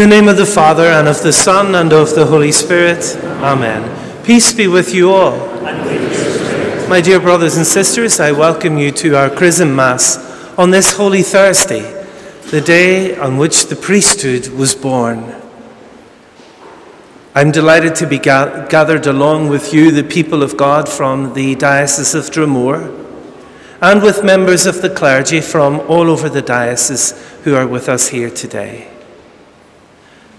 In the name of the Father, and of the Son, and of the Holy Spirit. Amen. Peace be with you all. My dear brothers and sisters, I welcome you to our Chrism Mass on this Holy Thursday, the day on which the priesthood was born. I'm delighted to be ga- gathered along with you, the people of God from the Diocese of Dromore, and with members of the clergy from all over the diocese who are with us here today.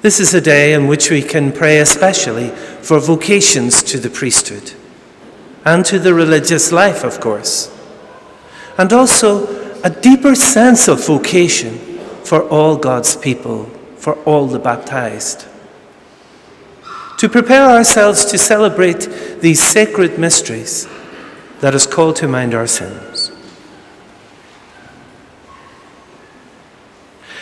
This is a day in which we can pray especially for vocations to the priesthood and to the religious life, of course, and also a deeper sense of vocation for all God's people, for all the baptized. To prepare ourselves to celebrate these sacred mysteries, let us call to mind our sins.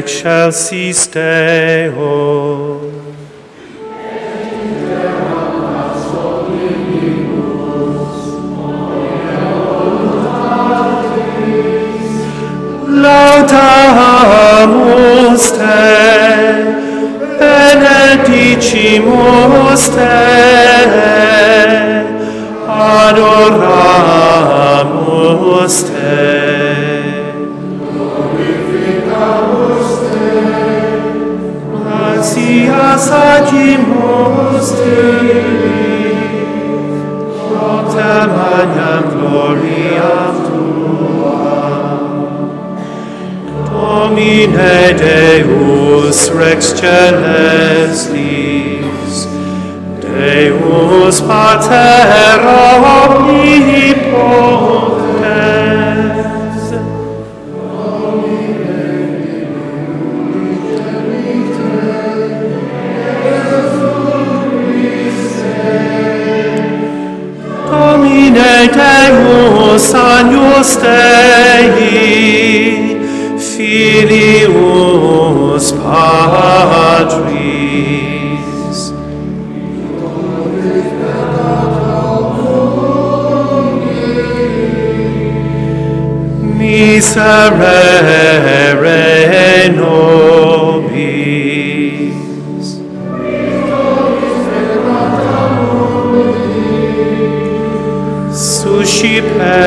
in excelsis Deo. miserere nobis. Suscipe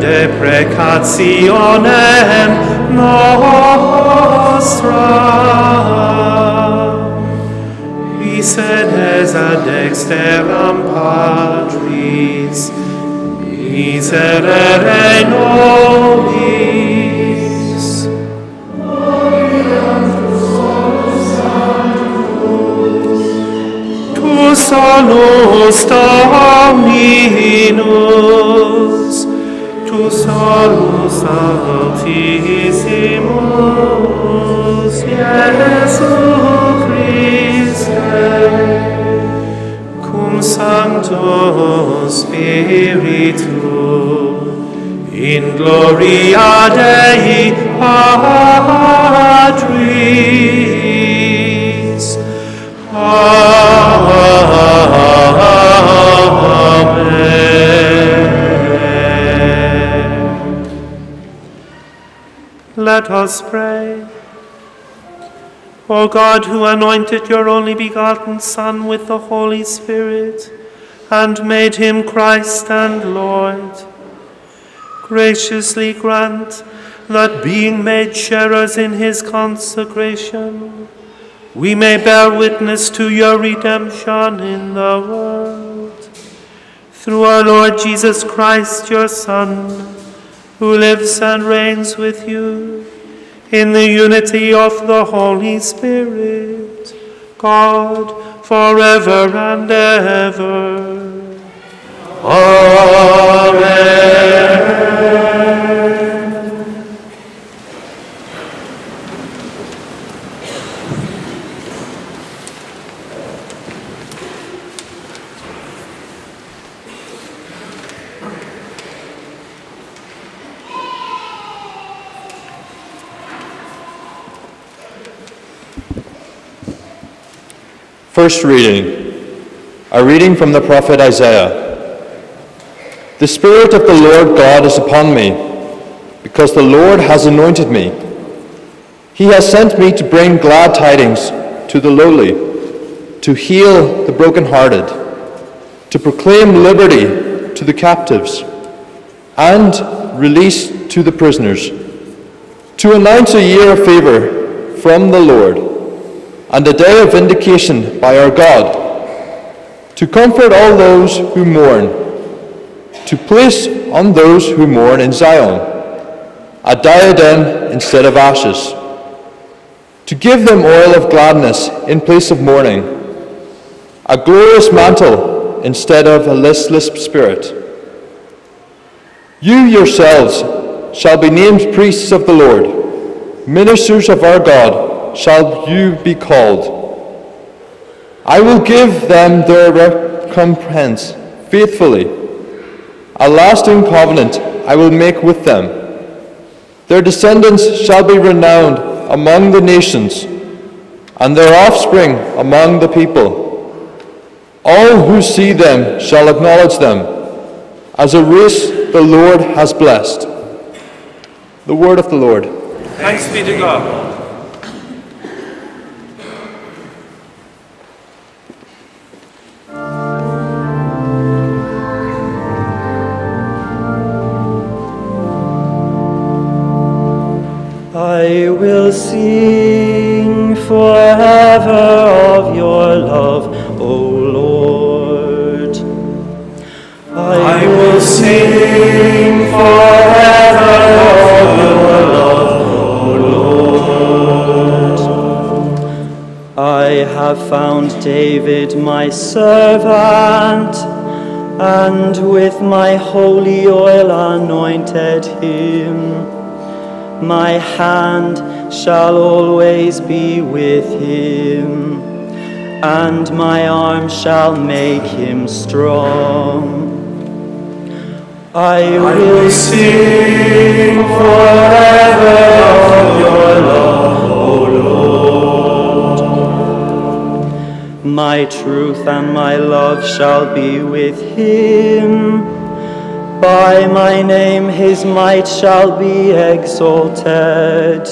de precationem nostra. Vicedes ad dexteram patris, miserere nobis. Solus Dominus, tu solus Altissimus, Iesu Christe, cum Sancto Spiritu, in gloria Dei Patris. Amen. Us pray. O God, who anointed your only begotten Son with the Holy Spirit and made him Christ and Lord, graciously grant that being made sharers in his consecration, we may bear witness to your redemption in the world. Through our Lord Jesus Christ, your Son, who lives and reigns with you in the unity of the Holy Spirit, God, forever and ever. Amen. First reading, a reading from the prophet Isaiah. The Spirit of the Lord God is upon me, because the Lord has anointed me. He has sent me to bring glad tidings to the lowly, to heal the brokenhearted, to proclaim liberty to the captives, and release to the prisoners, to announce a year of favor from the Lord and a day of vindication by our God, to comfort all those who mourn, to place on those who mourn in Zion a diadem instead of ashes, to give them oil of gladness in place of mourning, a glorious mantle instead of a listless spirit. You yourselves shall be named priests of the Lord, ministers of our God shall you be called. I will give them their recompense faithfully. A lasting covenant I will make with them. Their descendants shall be renowned among the nations, and their offspring among the people. All who see them shall acknowledge them as a race the Lord has blessed. The word of the Lord. Thanks be to God. I will sing forever of your love, O Lord. I will sing forever of your love, O Lord. I have found David my servant, and with my holy oil anointed him. My hand shall always be with him, and my arm shall make him strong. I will sing forever of your love, O Lord. My truth and my love shall be with him. By my name his might shall be exalted.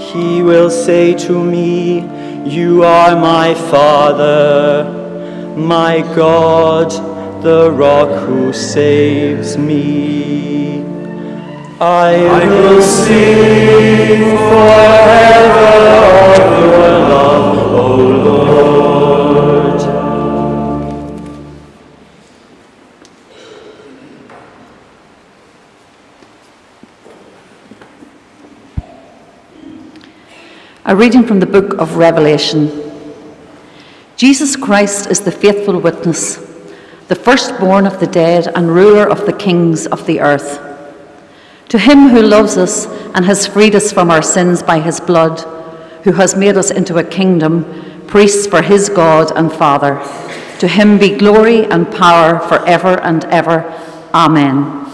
He will say to me, You are my Father, my God, the rock who saves me. I will sing forever of your love, O Lord. A reading from the book of Revelation. Jesus Christ is the faithful witness, the firstborn of the dead and ruler of the kings of the earth. To him who loves us and has freed us from our sins by his blood, who has made us into a kingdom, priests for his God and Father, to him be glory and power forever and ever. Amen.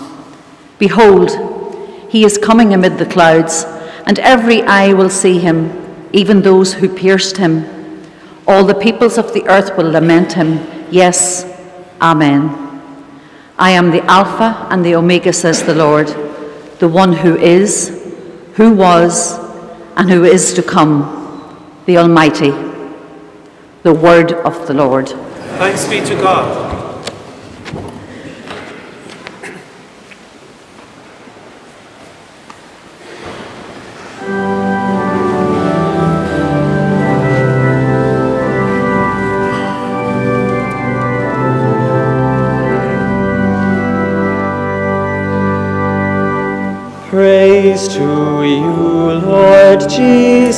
Behold, he is coming amid the clouds, and every eye will see him, even those who pierced him. All the peoples of the earth will lament him. Yes, Amen. I am the Alpha and the Omega, says the Lord, the one who is, who was, and who is to come, the Almighty. The word of the Lord. Thanks be to God.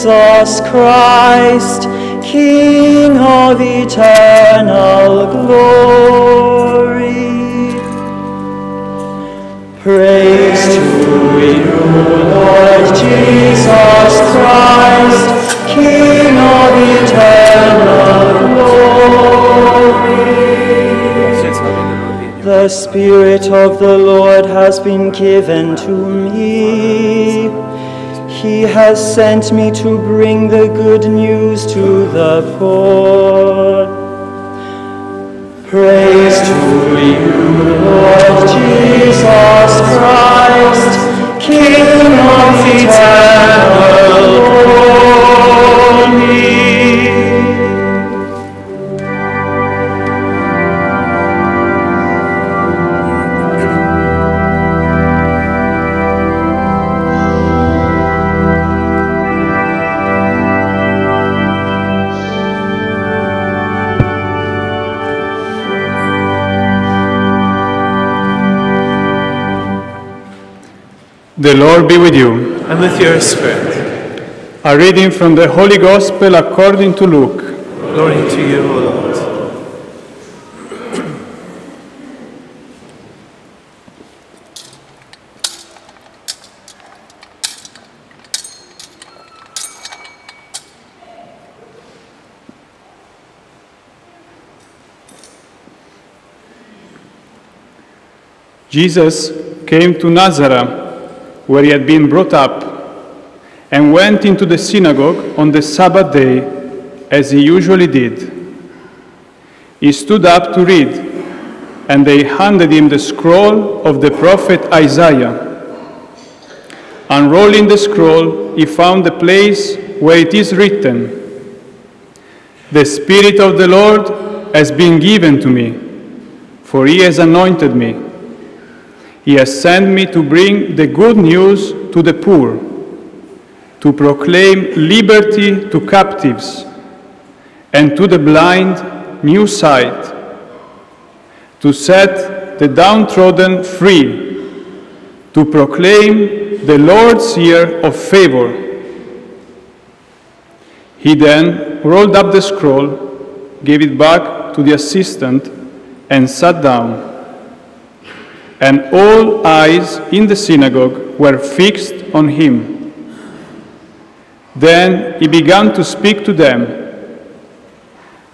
Jesus Christ, King of eternal glory. Praise to you, Lord Jesus Christ, King of eternal glory. The Spirit of the Lord has been given to me. He has sent me to bring the good news to the poor. Praise to you, Lord Jesus Christ, King of eternal glory. The Lord be with you. And with your spirit. A reading from the Holy Gospel according to Luke. Glory to you, O Lord. Jesus came to Nazareth, where he had been brought up, and went into the synagogue on the Sabbath day, as he usually did. He stood up to read, and they handed him the scroll of the prophet Isaiah. Unrolling the scroll, he found the place where it is written, The Spirit of the Lord has been given to me, for he has anointed me. He has sent me to bring the good news to the poor, to proclaim liberty to captives, and to the blind new sight, to set the downtrodden free, to proclaim the Lord's year of favor. He then rolled up the scroll, gave it back to the assistant, and sat down and all eyes in the synagogue were fixed on him. Then he began to speak to them.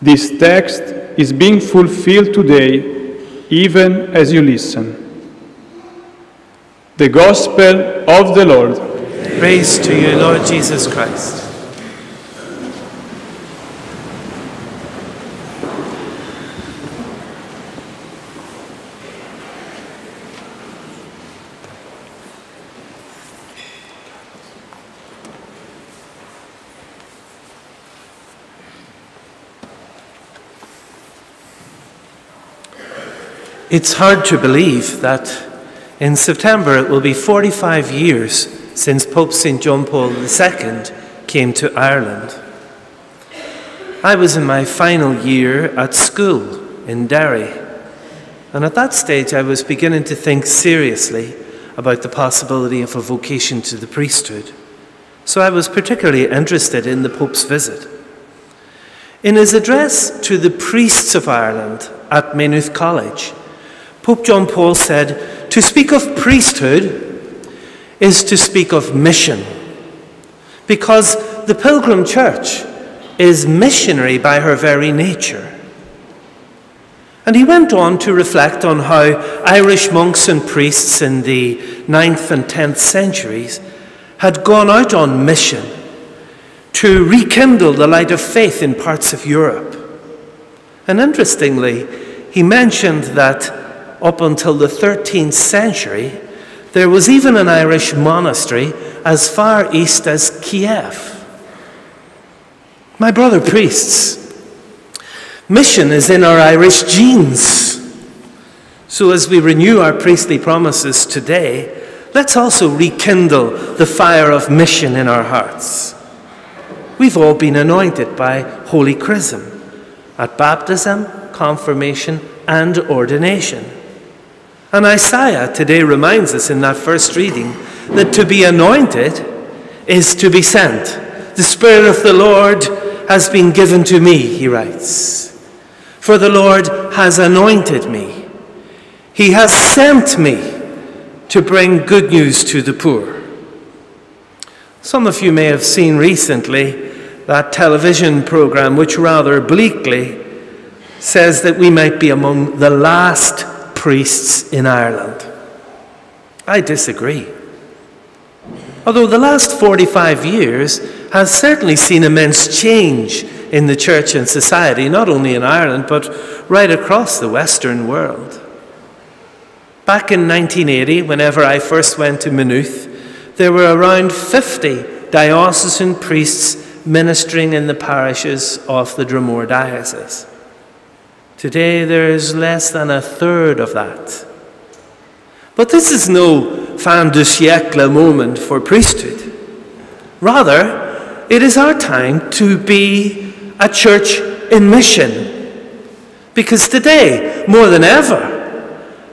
This text is being fulfilled today, even as you listen. The Gospel of the Lord. Praise to you, Lord Jesus Christ. It's hard to believe that In September, it will be 45 years since Pope St. John Paul II came to Ireland. I was in my final year at school in Derry, and at that stage I was beginning to think seriously about the possibility of a vocation to the priesthood. So I was particularly interested in the Pope's visit. In his address to the priests of Ireland at Maynooth College, Pope John Paul said, To speak of priesthood is to speak of mission, because the Pilgrim Church is missionary by her very nature. And he went on to reflect on how Irish monks and priests in the 9th and 10th centuries had gone out on mission to rekindle the light of faith in parts of Europe. And interestingly, he mentioned that up until the 13th century, there was even an Irish monastery as far east as Kiev. My brother priests, mission is in our Irish genes. So as we renew our priestly promises today, let's also rekindle the fire of mission in our hearts. We've all been anointed by Holy Chrism at baptism, confirmation, and ordination. And Isaiah today reminds us in that first reading that to be anointed is to be sent. The Spirit of the Lord has been given to me, he writes. For the Lord has anointed me. He has sent me to bring good news to the poor. Some of you may have seen recently that television program, which rather bleakly says that we might be among the last priests in Ireland. I disagree. Although the last 45 years has certainly seen immense change in the church and society, not only in Ireland, but right across the Western world. Back in 1980, whenever I first went to Maynooth, there were around 50 diocesan priests ministering in the parishes of the Dromore Diocese. Today, there is less than a third of that. But this is no fin de siècle moment for priesthood. Rather, it is our time to be a church in mission. Because today, more than ever,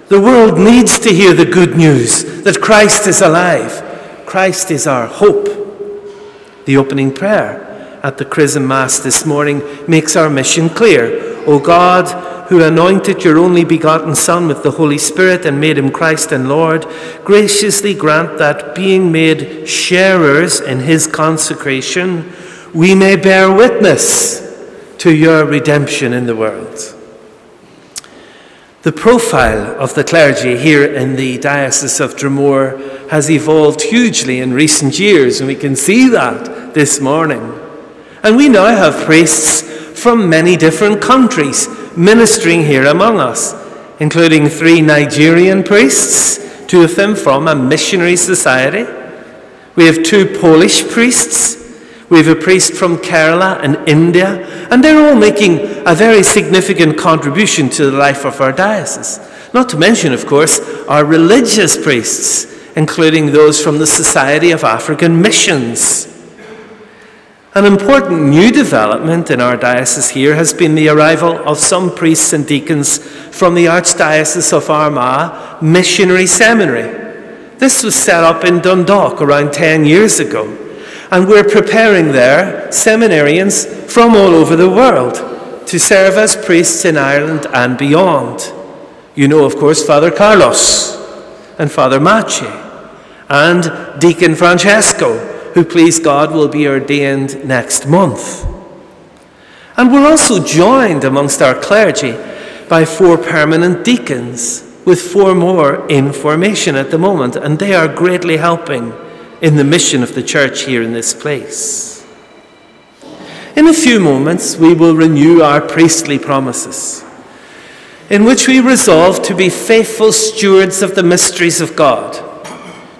the world needs to hear the good news that Christ is alive. Christ is our hope. The opening prayer at the Chrism Mass this morning makes our mission clear. O God, who anointed your only begotten Son with the Holy Spirit and made him Christ and Lord, graciously grant that, being made sharers in his consecration, we may bear witness to your redemption in the world. The profile of the clergy here in the Diocese of Dromore has evolved hugely in recent years, and we can see that this morning. And we now have priests from many different countries ministering here among us, including three Nigerian priests, two of them from a missionary society. We have two Polish priests. We have a priest from Kerala and India, and they're all making a very significant contribution to the life of our diocese. Not to mention, of course, our religious priests, including those from the Society of African Missions. An important new development in our diocese here has been the arrival of some priests and deacons from the Archdiocese of Armagh Missionary Seminary. This was set up in Dundalk around 10 years ago, and we're preparing there seminarians from all over the world to serve as priests in Ireland and beyond. You know, of course, Father Carlos and Father Machi and Deacon Francesco who, please God, will be ordained next month. And we're also joined amongst our clergy by four permanent deacons, with four more in formation at the moment, and they are greatly helping in the mission of the church here in this place. In a few moments, we will renew our priestly promises, in which we resolve to be faithful stewards of the mysteries of God,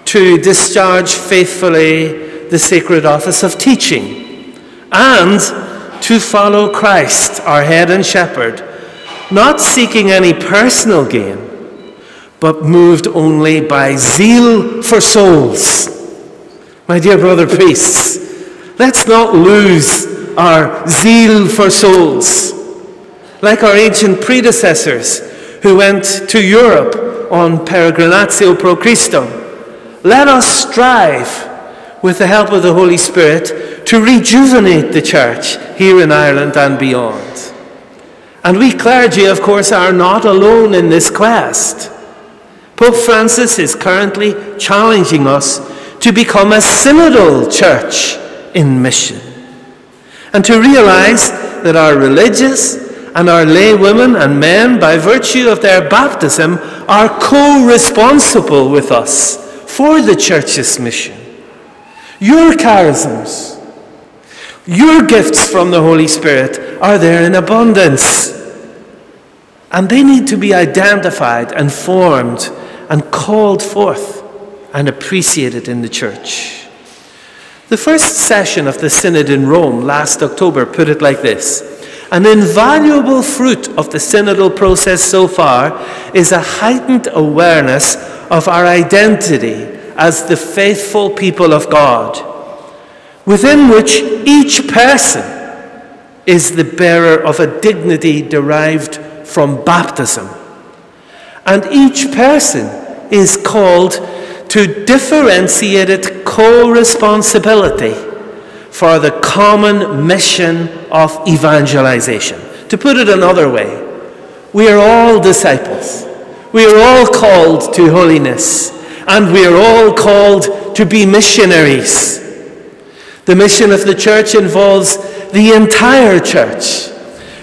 to discharge faithfully the sacred office of teaching, and to follow Christ, our head and shepherd, not seeking any personal gain, but moved only by zeal for souls. My dear brother priests, let's not lose our zeal for souls. Like our ancient predecessors who went to Europe on Peregrinatio pro Christo, let us strive with the help of the Holy Spirit to rejuvenate the church here in Ireland and beyond. And we clergy, of course, are not alone in this quest. Pope Francis is currently challenging us to become a synodal church in mission and to realize that our religious and our lay women and men, by virtue of their baptism, are co responsible with us for the church's mission. Your charisms, your gifts from the Holy Spirit are there in abundance. And they need to be identified and formed and called forth and appreciated in the church. The first session of the Synod in Rome last October put it like this An invaluable fruit of the synodal process so far is a heightened awareness of our identity as the faithful people of God, within which each person is the bearer of a dignity derived from baptism. And each person is called to differentiated co responsibility for the common mission of evangelization. To put it another way, we are all disciples. We are all called to holiness, and we are all called to be missionaries. The mission of the church involves the entire church,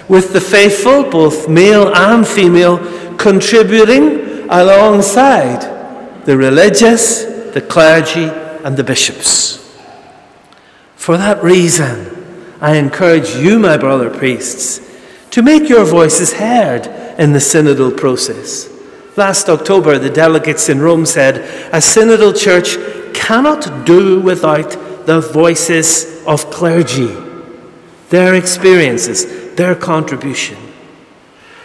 with the faithful, both male and female, contributing alongside the religious, the clergy, and the bishops. For that reason, I encourage you, my brother priests, to make your voices heard in the synodal process. Last October, the delegates in Rome said, A synodal church cannot do without the voices of clergy, their experiences, their contribution.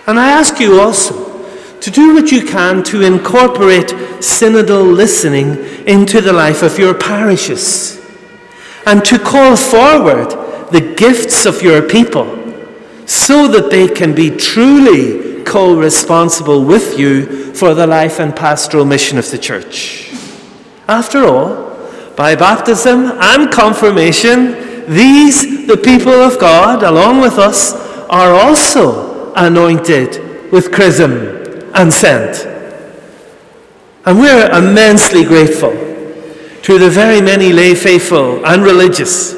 And I ask you also to do what you can to incorporate synodal listening into the life of your parishes and to call forward the gifts of your people so that they can be truly co responsible with you for the life and pastoral mission of the church. After all, by baptism and confirmation, these, the people of God, along with us, are also anointed with chrism and sent. And we're immensely grateful to the very many lay faithful and religious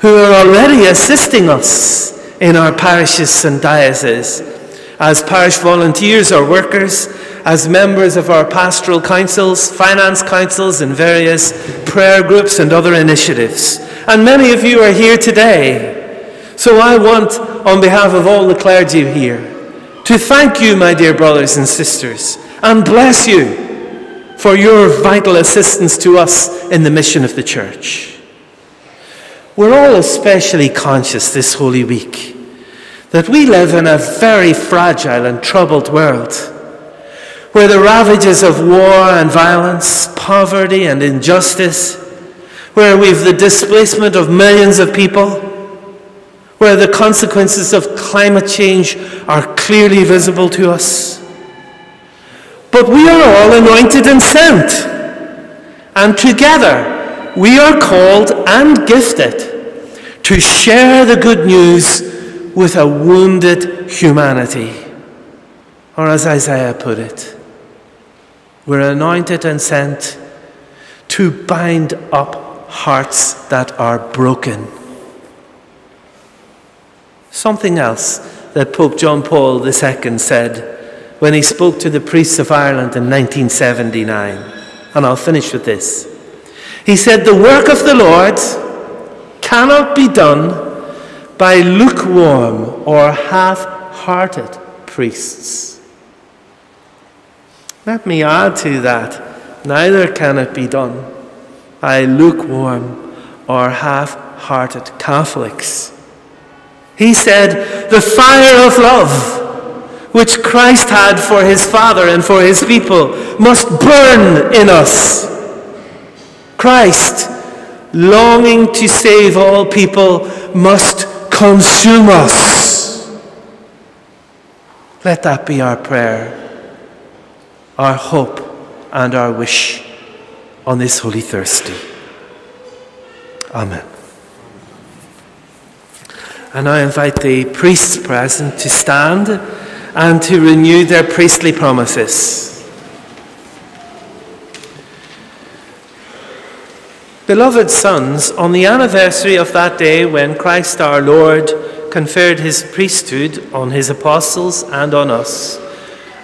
who are already assisting us in our parishes and dioceses as parish volunteers or workers, as members of our pastoral councils, finance councils, and various prayer groups and other initiatives. And many of you are here today. So I want, on behalf of all the clergy here, to thank you, my dear brothers and sisters, and bless you for your vital assistance to us in the mission of the church. We're all especially conscious this Holy Week that we live in a very fragile and troubled world where the ravages of war and violence, poverty and injustice, where we've the displacement of millions of people, where the consequences of climate change are clearly visible to us. But we are all anointed and sent, and together we are called and gifted to share the good news with a wounded humanity. Or as Isaiah put it, we're anointed and sent to bind up hearts that are broken Something else that Pope John Paul II said when he spoke to the priests of Ireland in 1979. And I'll finish with this. He said, The work of the Lord cannot be done by lukewarm or half hearted priests. Let me add to that. Neither can it be done by lukewarm or half hearted Catholics. He said, The fire of love which Christ had for his Father and for his people, must burn in us. Christ, longing to save all people, must consume us. Let that be our prayer, our hope, and our wish on this Holy Thursday. Amen. And I invite the priests present to stand and to renew their priestly promises. Beloved sons, on the anniversary of that day when Christ our Lord conferred his priesthood on his apostles and on us,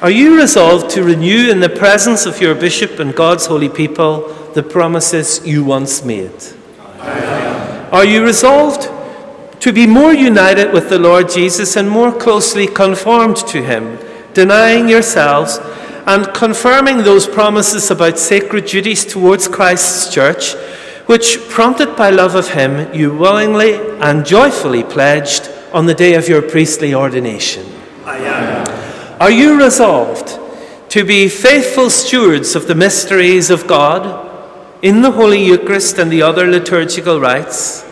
are you resolved to renew in the presence of your bishop and God's holy people the promises you once made? Are you resolved to be more united with the Lord Jesus and more closely conformed to him, denying yourselves and confirming those promises about sacred duties towards Christ's church, which, prompted by love of him, you willingly and joyfully pledged on the day of your priestly ordination? I am. Are you resolved to be faithful stewards of the mysteries of God in the Holy Eucharist and the other liturgical rites?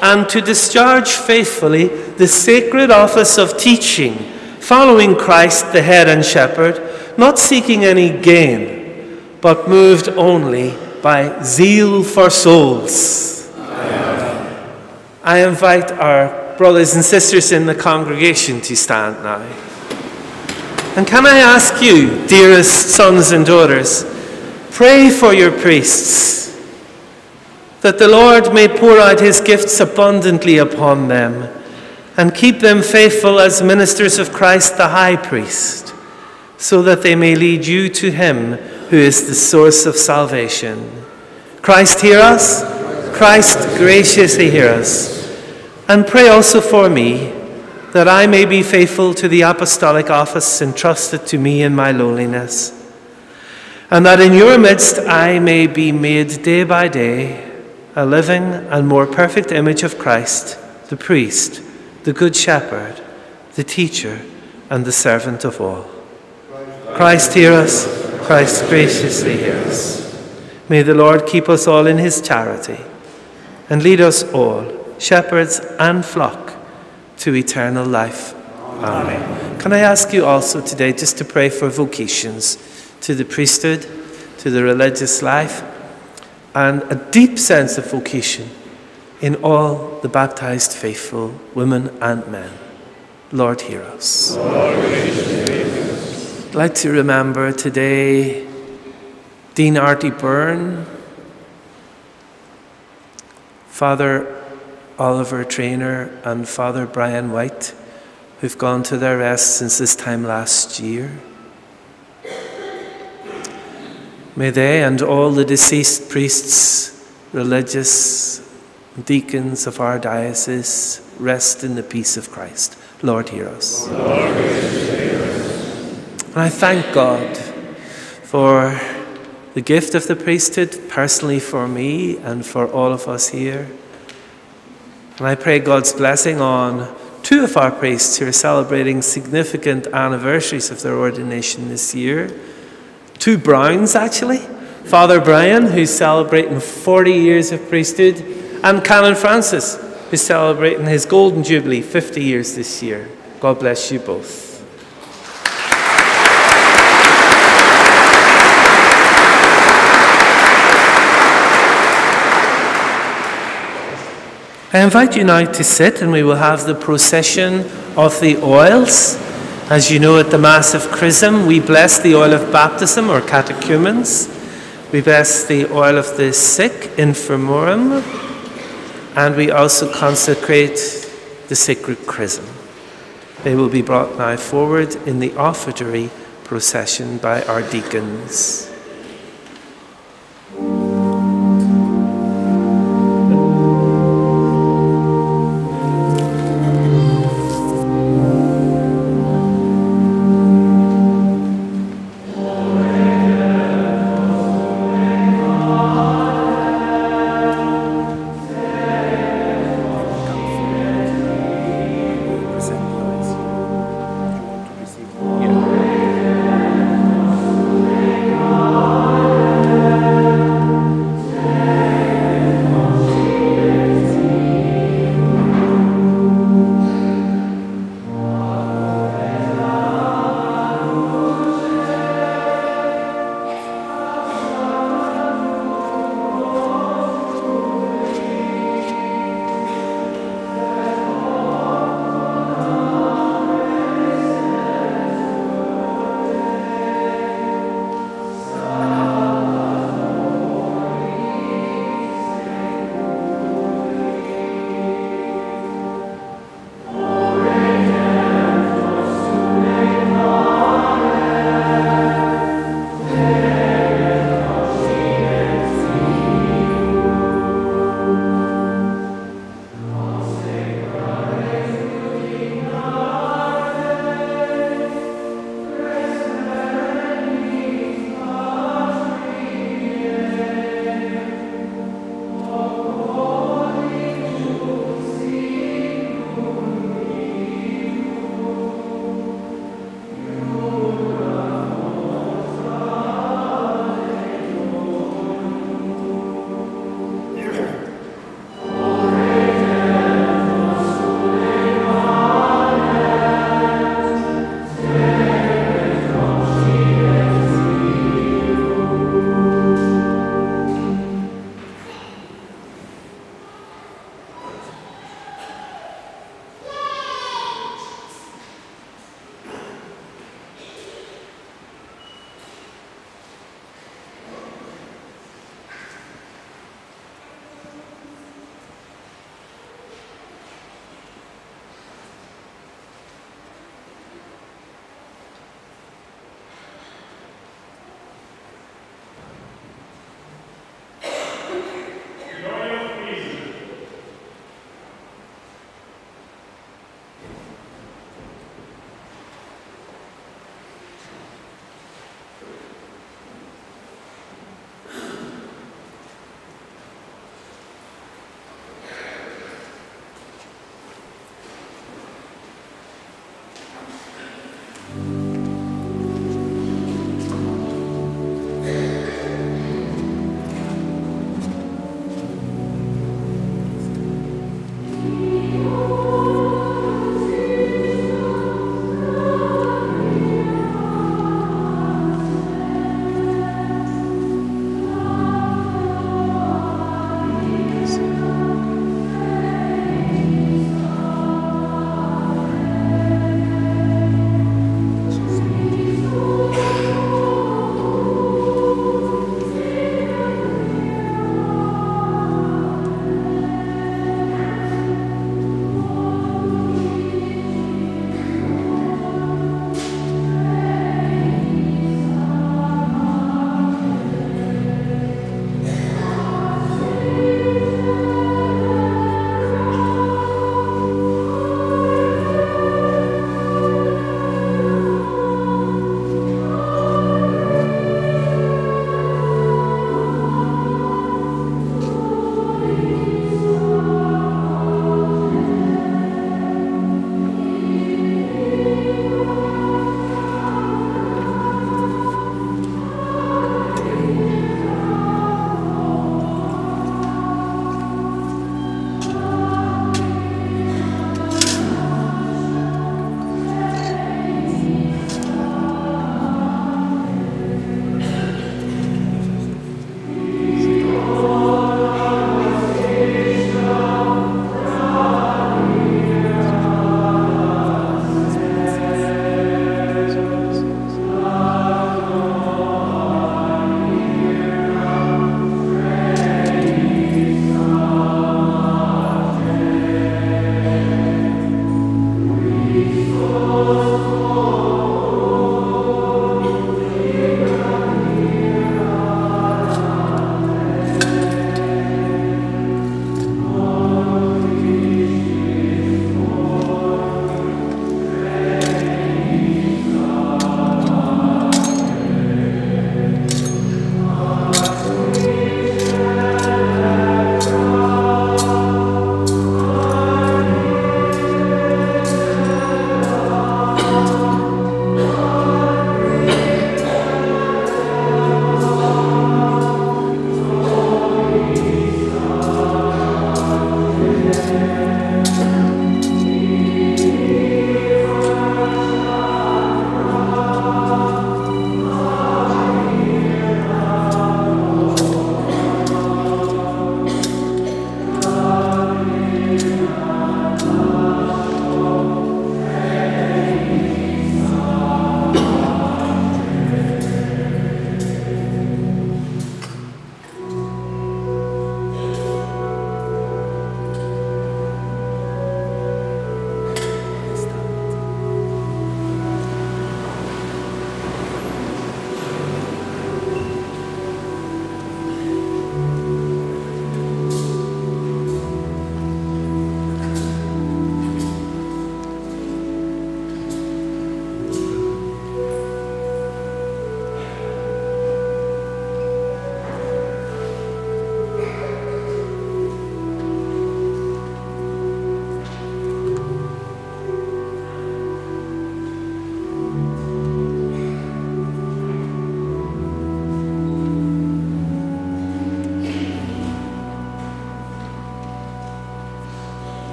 and to discharge faithfully the sacred office of teaching, following Christ the head and shepherd, not seeking any gain, but moved only by zeal for souls. Amen. I invite our brothers and sisters in the congregation to stand now. And can I ask you, dearest sons and daughters, pray for your priests that the Lord may pour out his gifts abundantly upon them and keep them faithful as ministers of Christ the high priest, so that they may lead you to him who is the source of salvation. Christ, hear us. Christ, graciously hear us. And pray also for me, that I may be faithful to the apostolic office entrusted to me in my lowliness, and that in your midst I may be made day by day a living and more perfect image of Christ, the priest, the good shepherd, the teacher, and the servant of all. Christ hear us, Christ graciously hear us. May the Lord keep us all in his charity and lead us all, shepherds and flock, to eternal life. Amen. Can I ask you also today just to pray for vocations to the priesthood, to the religious life, and a deep sense of vocation in all the baptized faithful, women and men. Lord, hear us. Lord, like to remember today Dean Artie Byrne, Father Oliver Trainer, and Father Brian White, who've gone to their rest since this time last year. May they and all the deceased priests, religious, deacons of our diocese rest in the peace of Christ. Lord, hear us. Lord, and I thank God for the gift of the priesthood, personally for me and for all of us here. And I pray God's blessing on two of our priests who are celebrating significant anniversaries of their ordination this year two Browns actually. Father Brian, who's celebrating 40 years of priesthood, and Canon Francis, who's celebrating his Golden Jubilee, 50 years this year. God bless you both. I invite you now to sit and we will have the procession of the oils. As you know, at the Mass of Chrism, we bless the oil of baptism or catechumens. We bless the oil of the sick, infirmorum, and we also consecrate the sacred chrism. They will be brought now forward in the offertory procession by our deacons.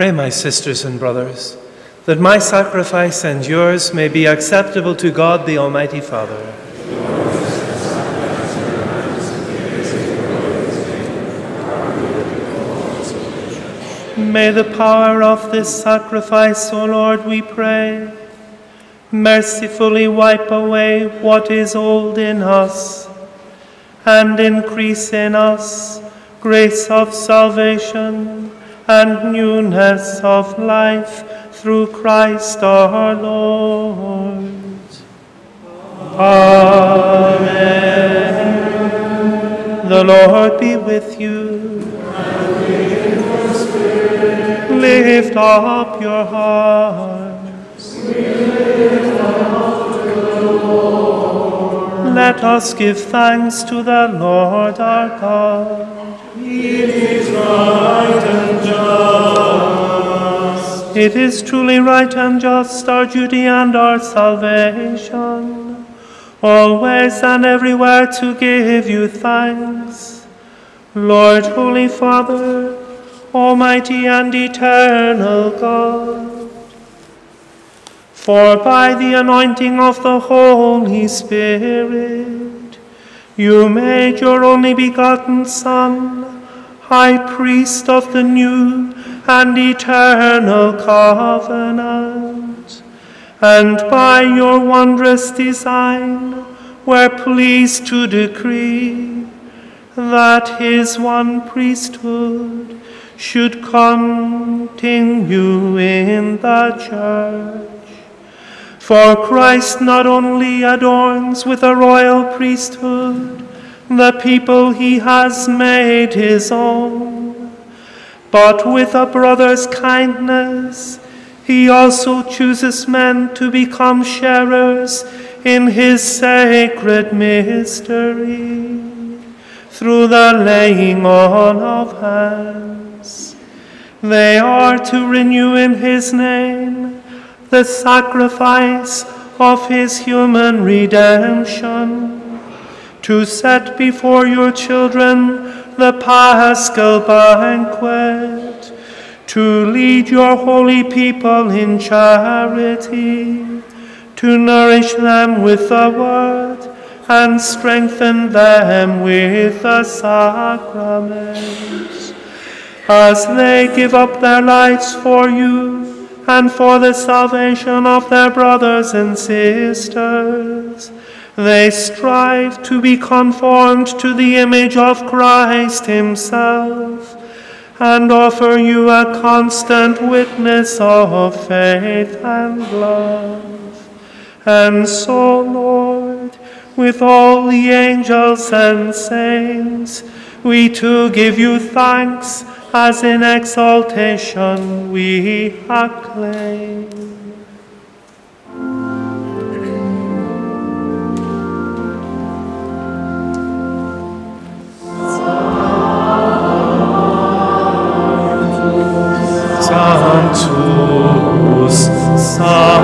Pray, my sisters and brothers, that my sacrifice and yours may be acceptable to God the Almighty Father. May the power of this sacrifice, O Lord, we pray, mercifully wipe away what is old in us and increase in us grace of salvation and newness of life through Christ our Lord. Amen. The Lord be with you. Lift up your hearts. Let us give thanks to the Lord our God. It is truly right and just, our duty and our salvation, always and everywhere to give you thanks. Lord, Holy Father, Almighty and eternal God, for by the anointing of the Holy Spirit, you made your only begotten Son, high priest of the new and eternal covenant, and by your wondrous design were pleased to decree that his one priesthood should continue in the church. For Christ not only adorns with a royal priesthood the people he has made his own, but with a brother's kindness he also chooses men to become sharers in his sacred mystery through the laying on of hands. They are to renew in his name the sacrifice of his human redemption, to set before your children the paschal banquet, to lead your holy people in charity, to nourish them with the word, and strengthen them with the sacraments as they give up their lives for you and for the salvation of their brothers and sisters. They strive to be conformed to the image of Christ Himself and offer you a constant witness of faith and love. And so, Lord, with all the angels and saints, we too give you thanks as in exaltation we acclaim. Sanctus sa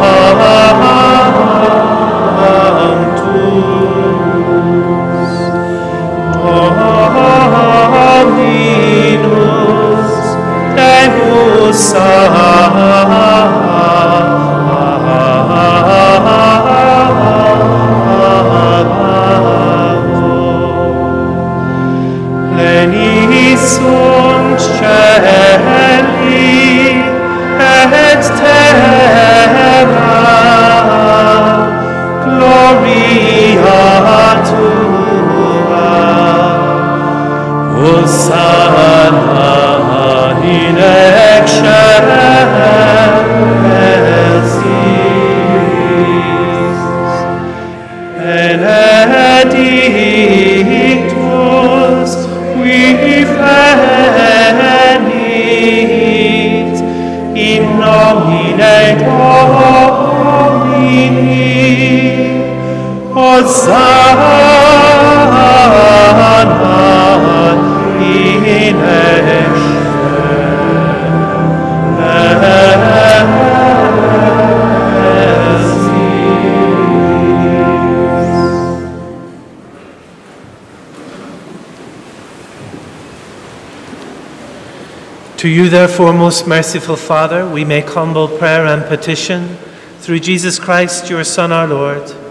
To you, therefore, most merciful Father, we make humble prayer and petition. Through Jesus Christ, your Son, our Lord,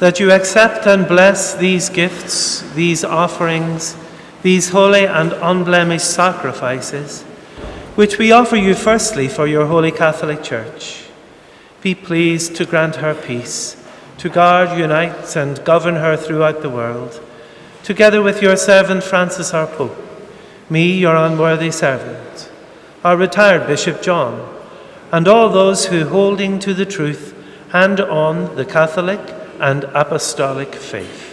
that you accept and bless these gifts, these offerings, these holy and unblemished sacrifices, which we offer you firstly for your holy Catholic Church. Be pleased to grant her peace, to guard, unite, and govern her throughout the world, together with your servant Francis, our Pope me, your unworthy servant, our retired Bishop John, and all those who, holding to the truth, hand on the Catholic and Apostolic faith.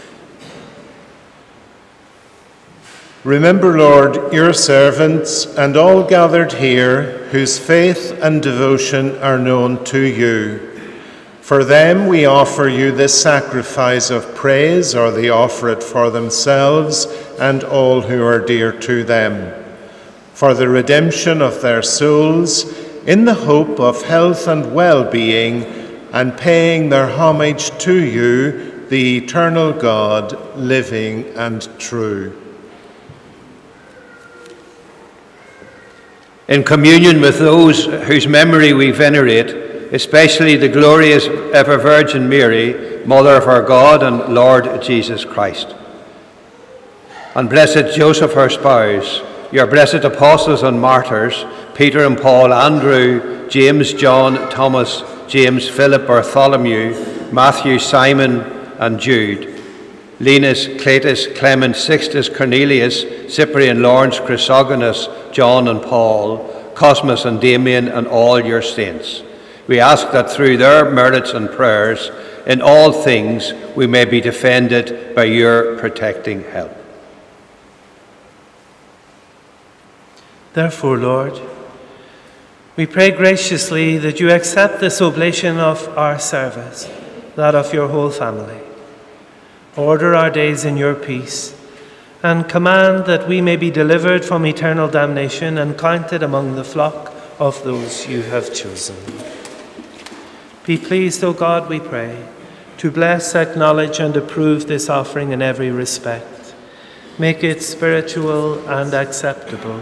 Remember, Lord, your servants and all gathered here whose faith and devotion are known to you. For them we offer you this sacrifice of praise, or they offer it for themselves and all who are dear to them, for the redemption of their souls, in the hope of health and well being, and paying their homage to you, the eternal God, living and true. In communion with those whose memory we venerate, especially the glorious ever Virgin Mary, Mother of our God and Lord Jesus Christ. And blessed Joseph, her spouse, your blessed apostles and martyrs, Peter and Paul, Andrew, James, John, Thomas, James, Philip, Bartholomew, Matthew, Simon, and Jude, Linus, Cletus, Clement, Sixtus, Cornelius, Cyprian, Lawrence, Chrysogonus, John, and Paul, Cosmas and Damian, and all your saints we ask that through their merits and prayers, in all things, we may be defended by your protecting help. Therefore, Lord, we pray graciously that you accept this oblation of our service, that of your whole family. Order our days in your peace, and command that we may be delivered from eternal damnation and counted among the flock of those you have chosen. Be pleased, O God, we pray, to bless, acknowledge, and approve this offering in every respect. Make it spiritual and acceptable,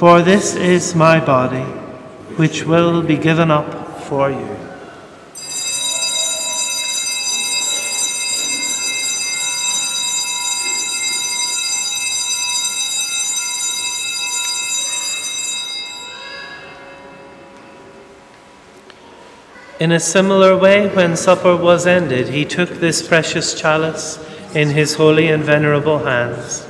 for this is my body, which will be given up for you. In a similar way, when supper was ended, he took this precious chalice in his holy and venerable hands.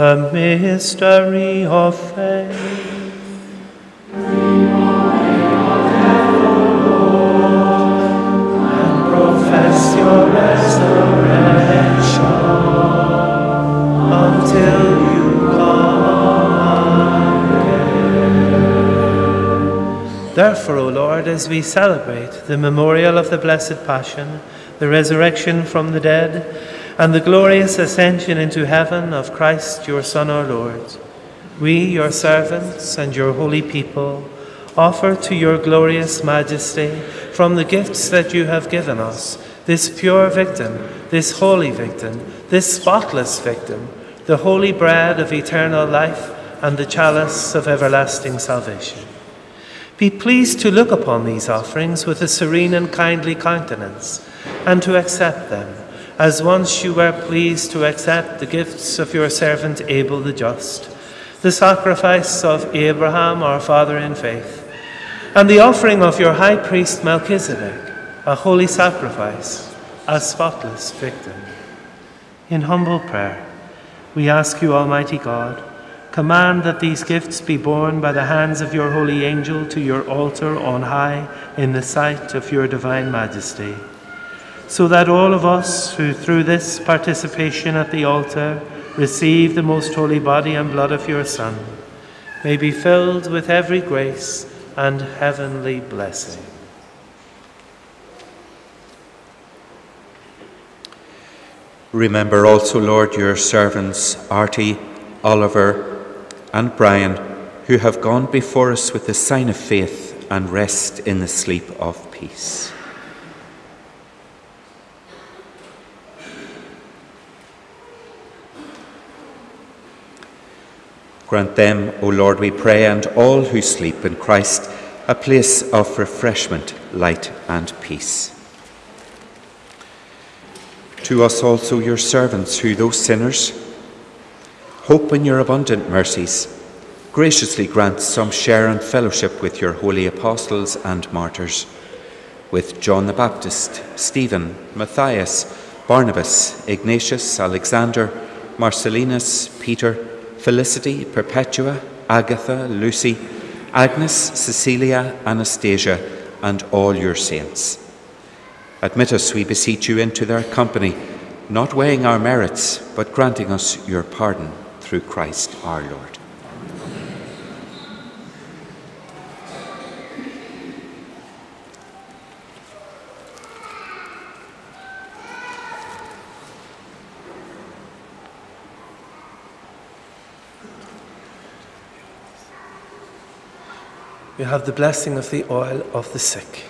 The mystery of faith. And profess resurrection until you come. Therefore, O Lord, as we celebrate the memorial of the Blessed Passion, the resurrection from the dead, and the glorious ascension into heaven of Christ, your Son, our Lord, we, your servants and your holy people, offer to your glorious majesty from the gifts that you have given us this pure victim, this holy victim, this spotless victim, the holy bread of eternal life and the chalice of everlasting salvation. Be pleased to look upon these offerings with a serene and kindly countenance, and to accept them, as once you were pleased to accept the gifts of your servant Abel the just, the sacrifice of Abraham our father in faith, and the offering of your high priest Melchizedek, a holy sacrifice, a spotless victim. In humble prayer, we ask you, Almighty God, Command that these gifts be borne by the hands of your holy angel to your altar on high in the sight of your divine majesty, so that all of us who through this participation at the altar receive the most holy body and blood of your Son may be filled with every grace and heavenly blessing. Remember also, Lord, your servants, Artie, Oliver, and Brian, who have gone before us with the sign of faith and rest in the sleep of peace. Grant them, O Lord, we pray, and all who sleep in Christ, a place of refreshment, light, and peace. To us also, your servants, who, though sinners, hope in your abundant mercies, graciously grant some share and fellowship with your holy apostles and martyrs, with John the Baptist, Stephen, Matthias, Barnabas, Ignatius, Alexander, Marcellinus, Peter, Felicity, Perpetua, Agatha, Lucy, Agnes, Cecilia, Anastasia, and all your saints. Admit us, we beseech you, into their company, not weighing our merits, but granting us your pardon through Christ our Lord. We have the blessing of the oil of the sick.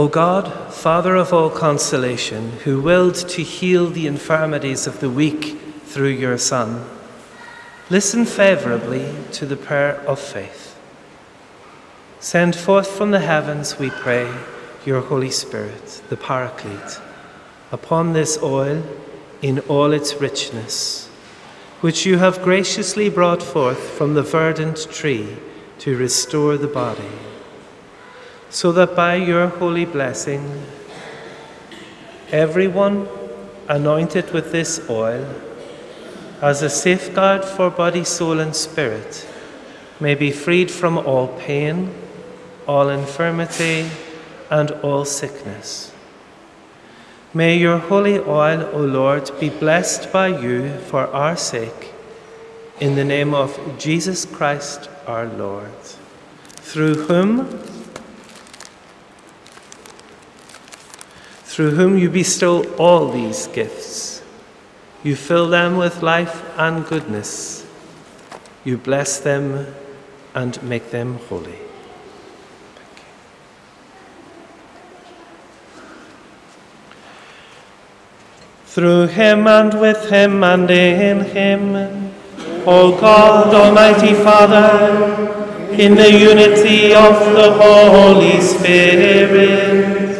O God, Father of all consolation, who willed to heal the infirmities of the weak through your Son, listen favourably to the prayer of faith. Send forth from the heavens, we pray, your Holy Spirit, the Paraclete, upon this oil in all its richness, which you have graciously brought forth from the verdant tree to restore the body so that by your holy blessing, everyone anointed with this oil, as a safeguard for body, soul, and spirit, may be freed from all pain, all infirmity, and all sickness. May your holy oil, O Lord, be blessed by you for our sake, in the name of Jesus Christ our Lord, through whom through whom you bestow all these gifts. You fill them with life and goodness. You bless them and make them holy. Through him and with him and in him, O God, Almighty Father, in the unity of the Holy Spirit,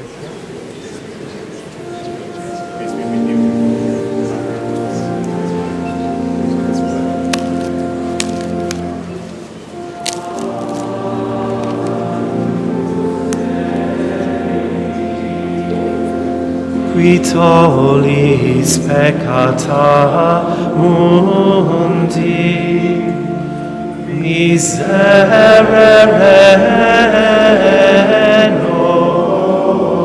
Peace Qui tollis peccata mundi, miserere nobis.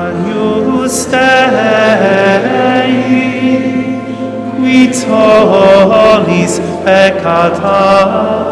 Agnus Dei, qui tollis peccata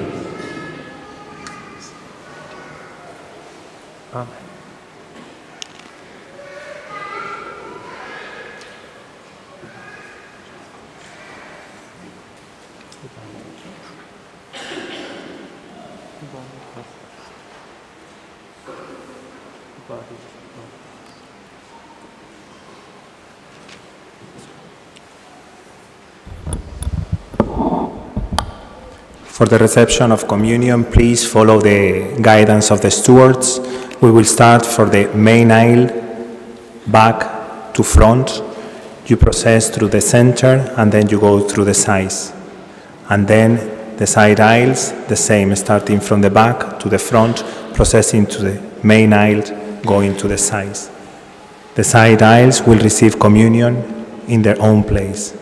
For the reception of communion, please follow the guidance of the stewards. We will start for the main aisle, back to front. You process through the center and then you go through the sides. And then the side aisles, the same, starting from the back to the front, processing to the main aisle, going to the sides. The side aisles will receive communion in their own place.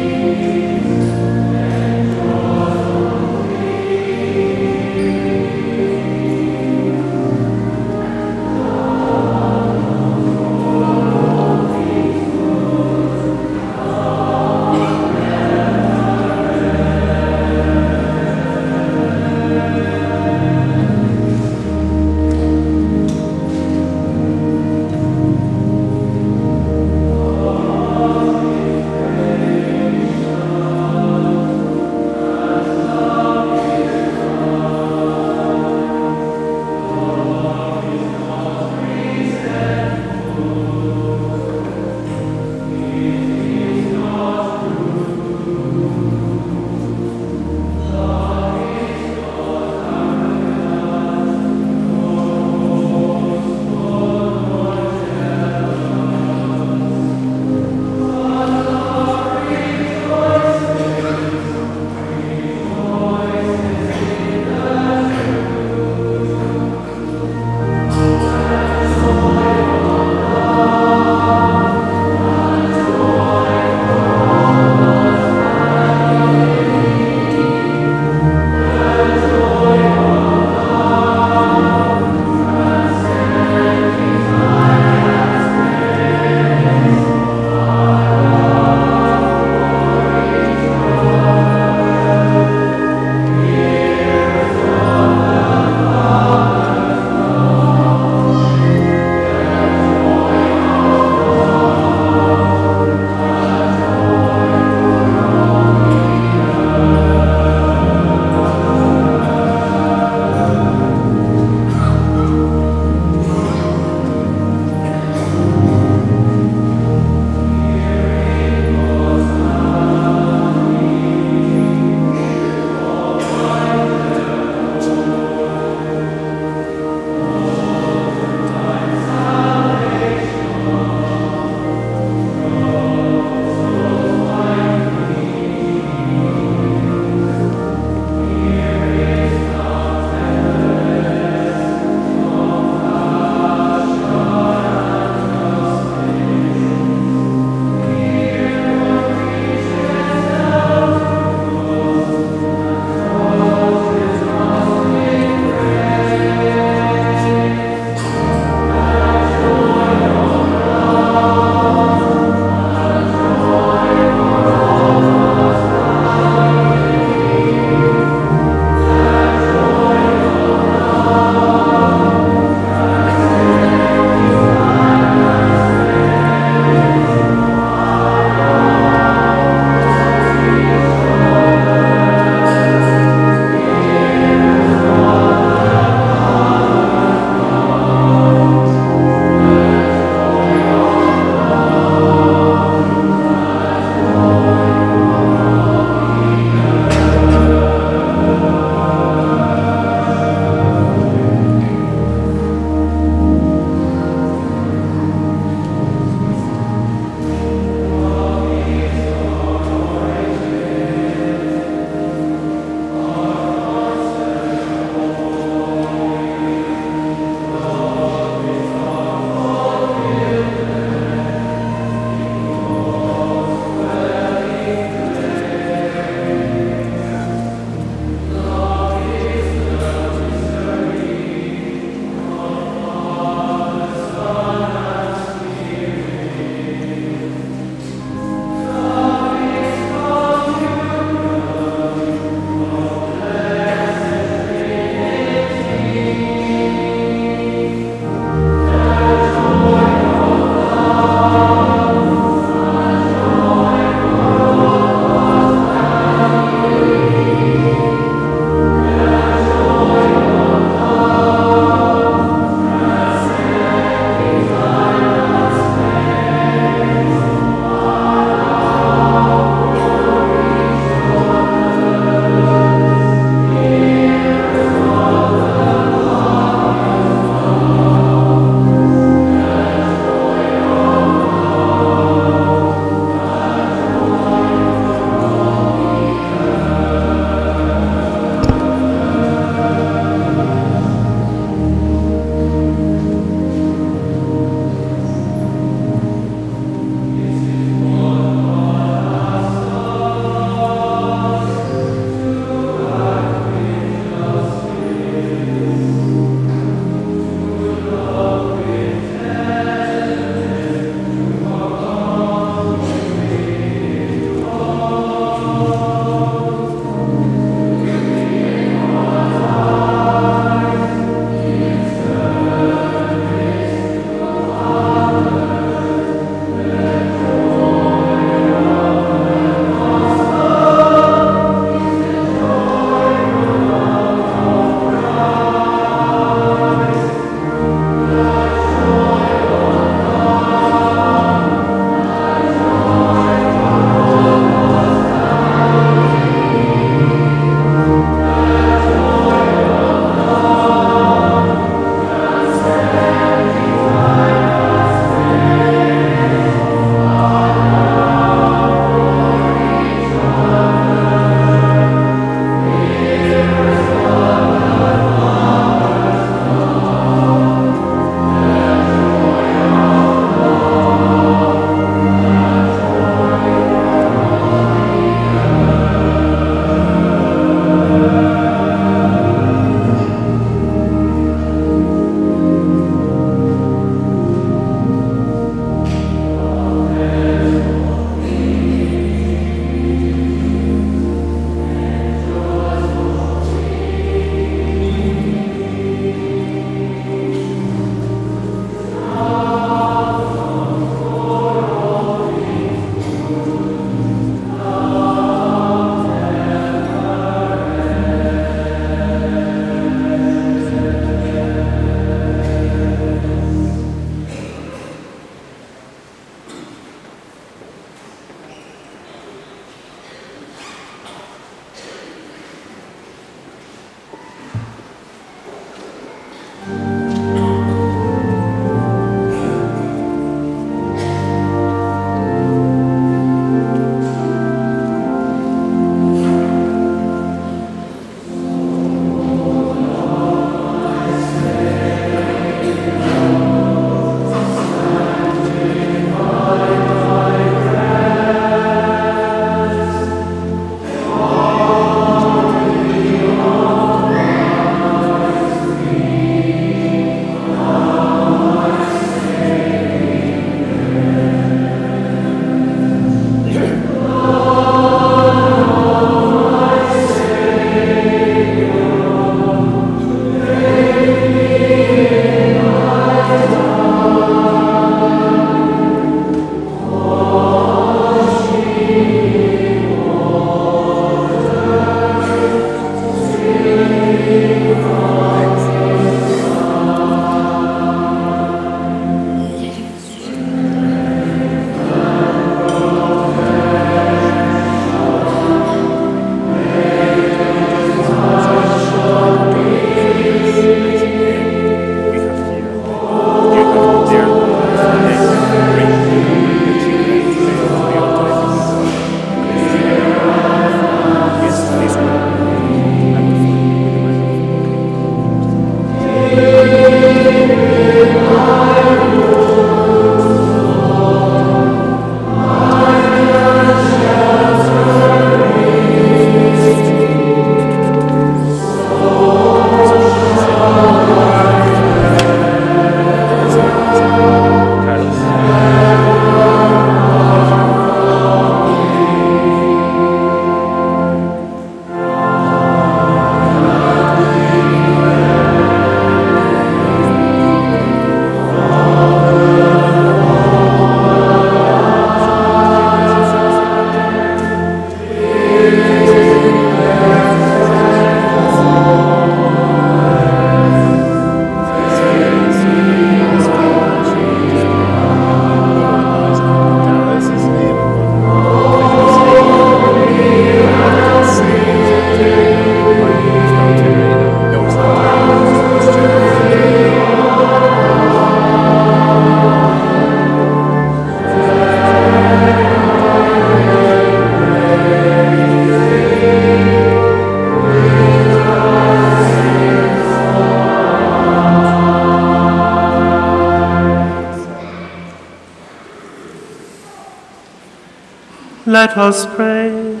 Let us pray.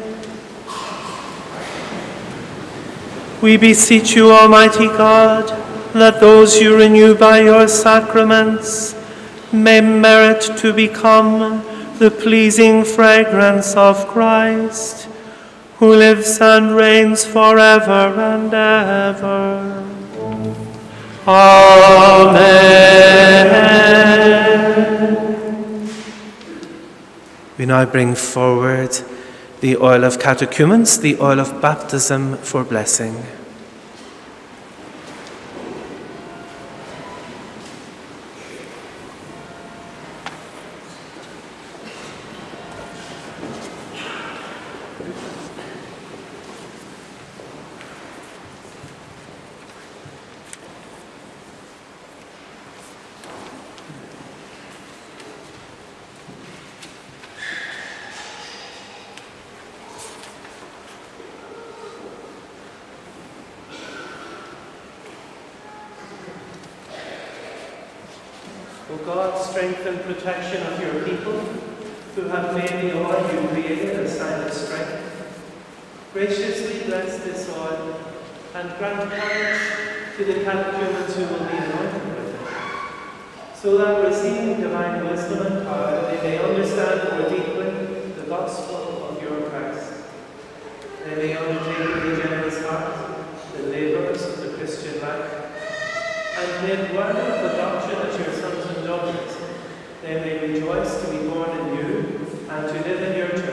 We beseech you, Almighty God, that those you renew by your sacraments may merit to become the pleasing fragrance of Christ, who lives and reigns forever and ever. Amen. Now bring forward the oil of catechumens, the oil of baptism for blessing. O God, strength and protection of your people, who have made the oil you created a sign of strength, graciously bless this oil and grant courage to the catechumens who will be anointed with it, so that receiving divine wisdom and power, they may understand more deeply the gospel of your Christ. They may undertake a generous heart the labours of the Christian life and made word of the doctrine as your and daughters, they may rejoice to be born in you and to live in your church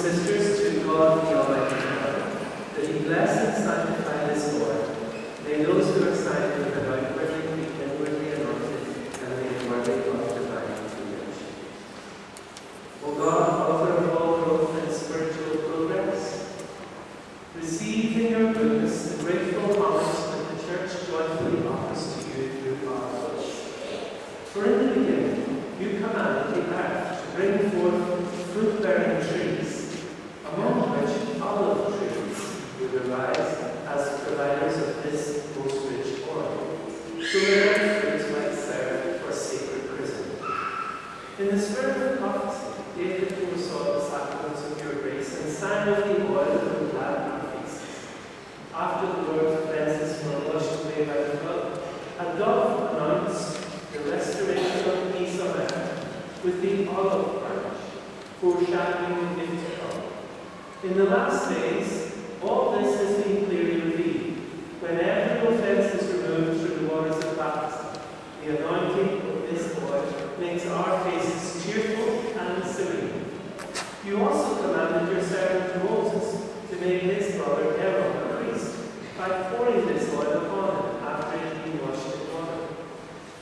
brothers and sisters, to God the Almighty God, that He bless and sanctify this oil. May those who are signed with the outwardly be inwardly anointed and made worthy of divine tutelage. O God, author of all growth and spiritual progress, receive in your goodness the grateful homage that the Church joyfully offers to you through our Lord. For in the beginning, you commanded the earth to bring forth fruit-bearing trees, among which olive trees would arise as providers of this most rich oil, so that their fruits might serve for sacred chrism. In the spirit of prophecy, David foreshadowing the gift to come. In the last days, all this has been clearly revealed, when every offense is removed through the waters of baptism. The anointing of this oil makes our faces cheerful and serene. You also commanded your servant Moses to make his brother Aaron a priest by pouring this oil upon him after it had been washed in water.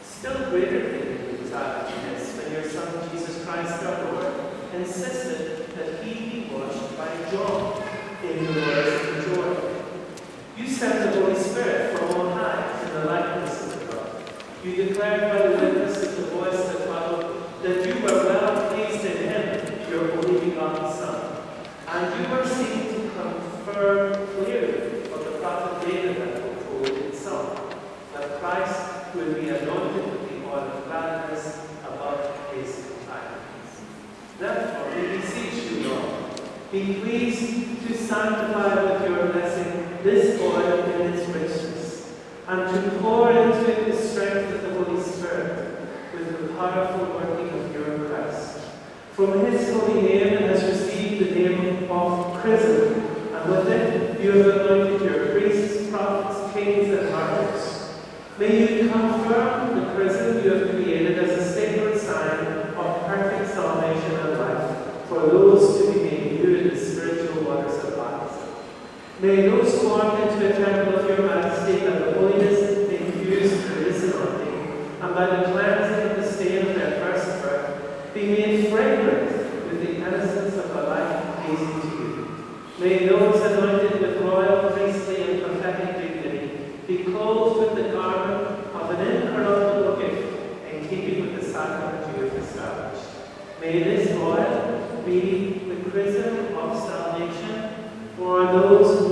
Still greater thing is added to this when your Son Jesus Christ our Lord insisted that he be washed by John in the waters of the Jordan. You sent the Holy Spirit from on high in the likeness of God. You declared by the witness of the voice that followed that you were well pleased in him, your only begotten Son. And you were seen to confirm clearly what the prophet David had foretold in Psalm, that Christ would be anointed with the oil of gladness above his companions. Therefore, we beseech you, Lord, be pleased to sanctify with your blessing this oil in its richness, and to pour into it strength of the Holy Spirit with the powerful working of your Christ. From his holy name it has received the name of chrism, and with it you have anointed your priests, prophets, kings, and martyrs. May you confirm the chrism you have created as a sacred sign of perfect salvation and life for those to be made new in the spiritual waters of life. May those formed into a temple of your majesty by the holiness by the cleansing of the stain of their first birth, be made fragrant with the innocence of a life pleasing to you. May those anointed with royal, priestly, and prophetic dignity be clothed with the garment of an incorruptible gift in keeping with the sacrament you have established. May this oil be the chrism of salvation for those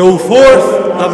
Go forth, the